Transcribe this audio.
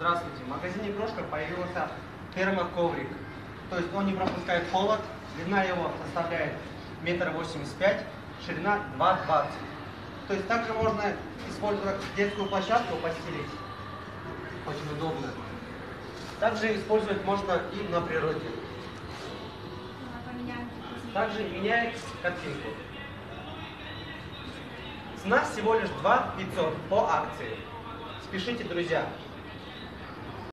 Здравствуйте. В магазине Крошка появился термоковрик. То есть он не пропускает холод. Длина его составляет метр восемьдесят пять, ширина 2,20. То есть также можно использовать детскую площадку, постелить. Очень удобно. Также использовать можно и на природе. Также меняет картинку. Цена всего лишь 2 500 по акции. Спешите, друзья.